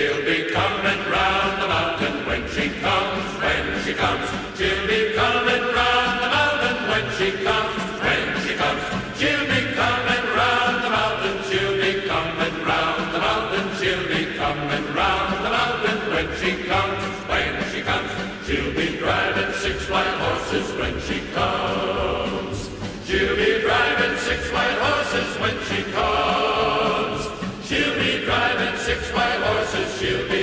be coming round the mountain when she comes, when she comes. She'll be coming round the mountain when she comes, when she comes. She'll be coming round the mountain, she'll be coming round the mountain, she'll be coming round the mountain when she comes, when she comes. She'll be driving six white horses when she comes. She'll be driving six white horses when she comes. She'll be